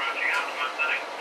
approaching Alpha Clinic.